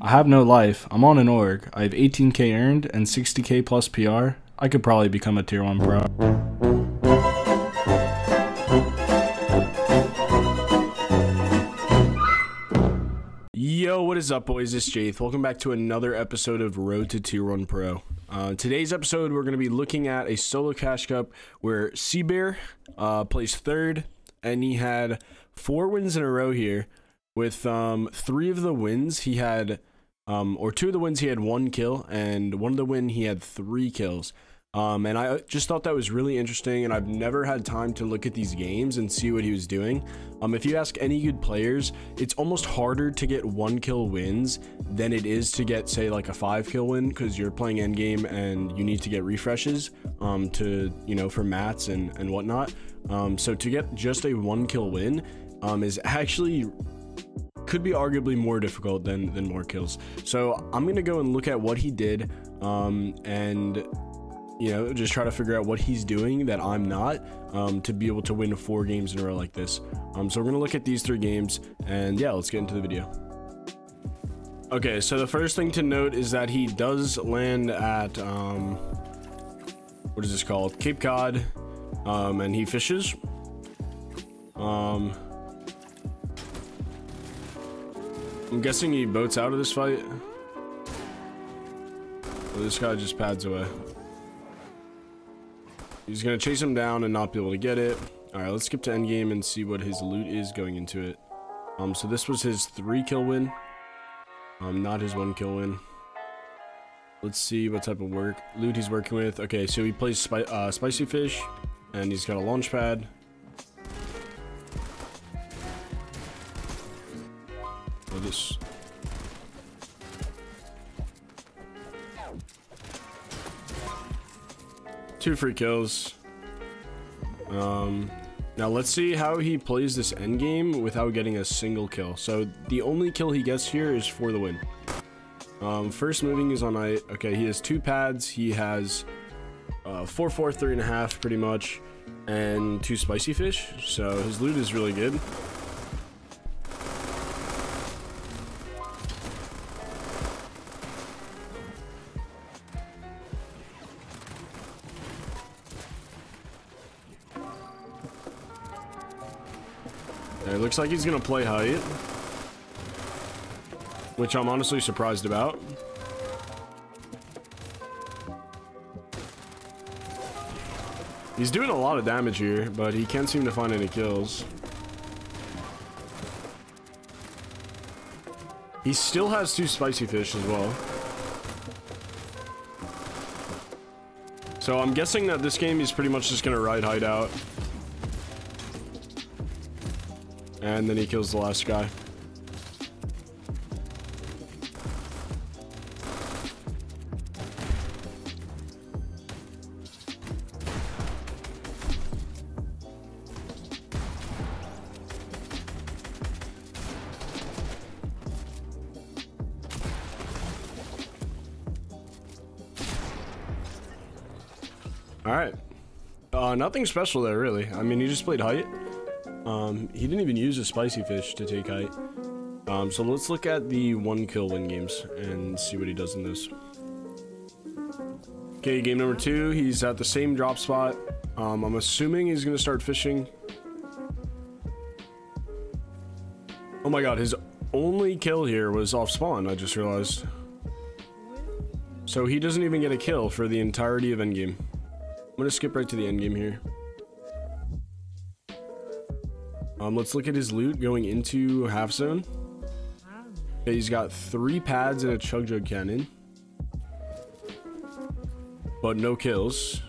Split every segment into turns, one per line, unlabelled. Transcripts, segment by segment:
I have no life. I'm on an org. I have 18k earned and 60k plus PR. I could probably become a tier 1 pro. Yo, what is up, boys? It's Jayth. Welcome back to another episode of Road to Tier 1 Pro. Uh, today's episode, we're going to be looking at a solo cash cup where CBear uh, placed third, and he had four wins in a row here. With um, three of the wins, he had, um, or two of the wins, he had one kill, and one of the win, he had three kills. Um, and I just thought that was really interesting, and I've never had time to look at these games and see what he was doing. Um, if you ask any good players, it's almost harder to get one kill wins than it is to get, say, like a five kill win because you're playing endgame and you need to get refreshes um, to, you know, for mats and, and whatnot. Um, so to get just a one kill win um, is actually could be arguably more difficult than than more kills. So I'm gonna go and look at what he did, um, and you know, just try to figure out what he's doing that I'm not, um, to be able to win four games in a row like this. Um, so we're gonna look at these three games, and yeah, let's get into the video. Okay, so the first thing to note is that he does land at um, what is this called? Camp Cod, um, and he fishes. Um, I'm guessing he boats out of this fight. Well, this guy just pads away. He's gonna chase him down and not be able to get it. Alright, let's skip to endgame and see what his loot is going into it. Um, so this was his three kill win. Um, not his one kill win. Let's see what type of work loot he's working with. Okay, so he plays spi uh, spicy fish, and he's got a launch pad. Oh, this. Two free kills. Um, now let's see how he plays this end game without getting a single kill. So the only kill he gets here is for the win. Um, first moving is on night. Okay, he has two pads. He has uh, four, four, three and a half, pretty much, and two spicy fish. So his loot is really good. Okay, looks like he's gonna play height. Which I'm honestly surprised about. He's doing a lot of damage here, but he can't seem to find any kills. He still has two spicy fish as well. So I'm guessing that this game he's pretty much just gonna ride hideout. And then he kills the last guy. All right. Uh, nothing special there, really. I mean, he just played height. Um, he didn't even use a spicy fish to take height. Um, so let's look at the one kill win games and see what he does in this. Okay, game number two, he's at the same drop spot. Um, I'm assuming he's gonna start fishing. Oh my god, his only kill here was off spawn, I just realized. So he doesn't even get a kill for the entirety of endgame. I'm gonna skip right to the endgame here. Um, let's look at his loot going into half zone. Okay, he's got three pads and a chug jug cannon. But no kills.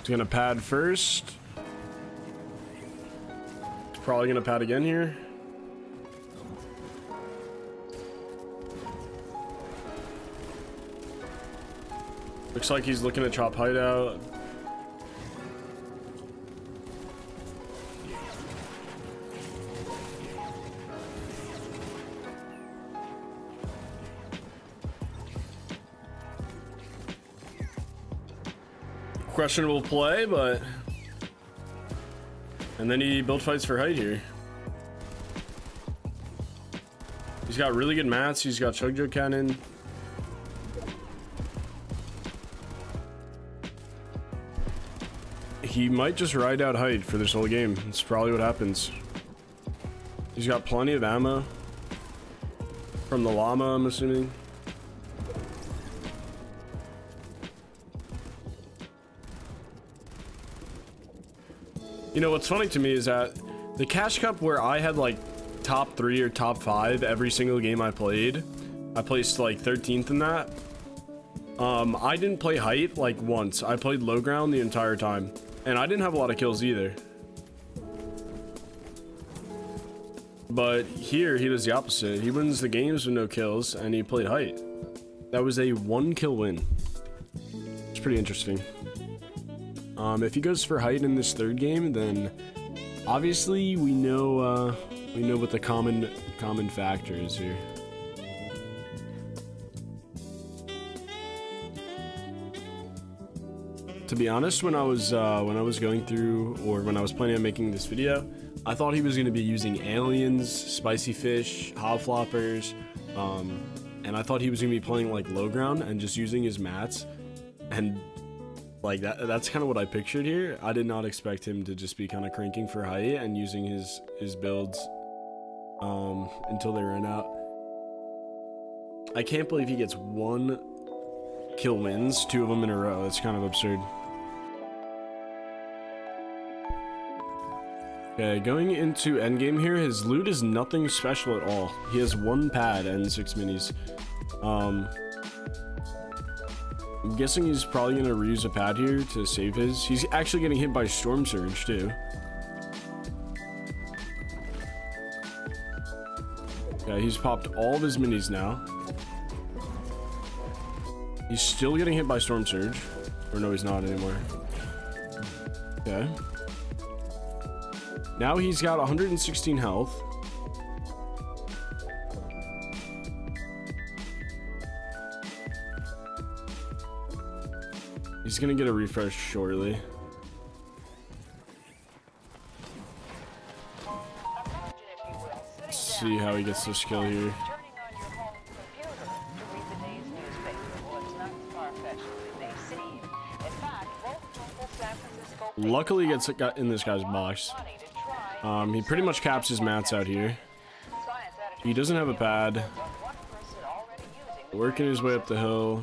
He's gonna pad first probably gonna pat again here. Looks like he's looking to chop hideout. Questionable play, but and then he built fights for height here. He's got really good mats. He's got Chug Jug Cannon. He might just ride out height for this whole game. That's probably what happens. He's got plenty of ammo. From the llama, I'm assuming. You know, what's funny to me is that the Cash Cup where I had like top three or top five every single game I played, I placed like 13th in that. Um, I didn't play height like once. I played low ground the entire time. And I didn't have a lot of kills either. But here, he does the opposite. He wins the games with no kills, and he played height. That was a one kill win. It's pretty interesting. Um, if he goes for height in this third game, then obviously we know uh, we know what the common common factor is here. To be honest, when I was uh, when I was going through or when I was planning on making this video, I thought he was going to be using aliens, spicy fish, hop floppers, um, and I thought he was going to be playing like low ground and just using his mats. And like that that's kind of what I pictured here. I did not expect him to just be kind of cranking for height and using his his builds um until they ran out. I can't believe he gets one kill wins, two of them in a row. That's kind of absurd. Okay, going into endgame here, his loot is nothing special at all. He has one pad and six minis. Um, I'm guessing he's probably going to reuse a pad here to save his. He's actually getting hit by Storm Surge, too. Yeah, he's popped all of his minis now. He's still getting hit by Storm Surge. Or no, he's not anymore. Okay. Now he's got 116 health. He's gonna get a refresh shortly. Let's see how he gets this kill here. Luckily gets got in this guy's box. Um, he pretty much caps his mats out here. He doesn't have a pad. Working his way up the hill.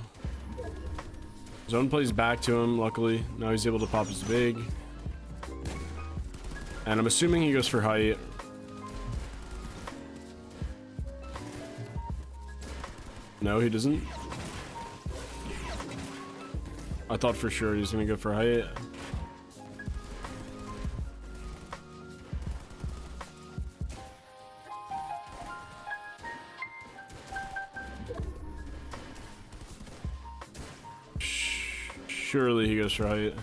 Zone plays back to him, luckily. Now he's able to pop his big. And I'm assuming he goes for height. No, he doesn't. I thought for sure he was gonna go for height. Surely he goes right.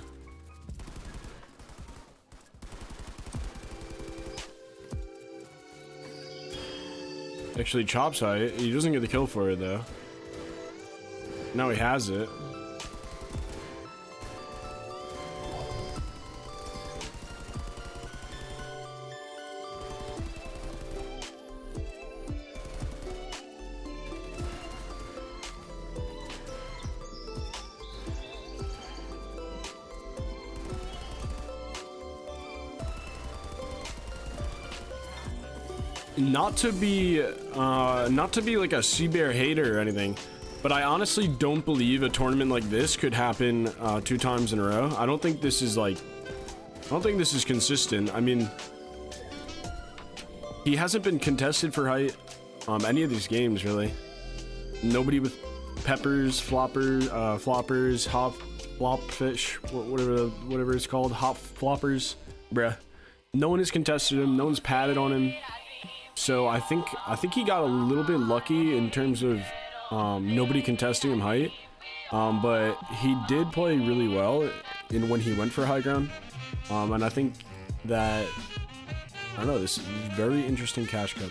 Actually, chops height. He doesn't get the kill for it, though. Now he has it. Not to be uh, not to be like a CBear hater or anything but I honestly don't believe a tournament like this could happen uh, two times in a row. I don't think this is like I don't think this is consistent. I mean he hasn't been contested for height um any of these games really. Nobody with peppers floppers uh, floppers hop flop fish whatever whatever it's called hop floppers bruh. No one has contested him. No one's padded on him so I think I think he got a little bit lucky in terms of um, nobody contesting him height. Um, but he did play really well in when he went for high ground. Um, and I think that I don't know, this is very interesting cash cup.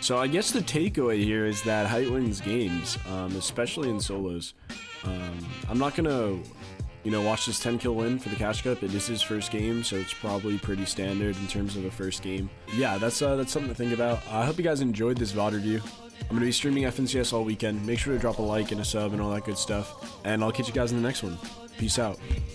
So I guess the takeaway here is that height wins games, um, especially in solos. Um, I'm not gonna you know, watch this 10 kill win for the Cash Cup. It is his first game, so it's probably pretty standard in terms of a first game. Yeah, that's uh, that's something to think about. I hope you guys enjoyed this VOD review. I'm going to be streaming FNCS all weekend. Make sure to drop a like and a sub and all that good stuff. And I'll catch you guys in the next one. Peace out.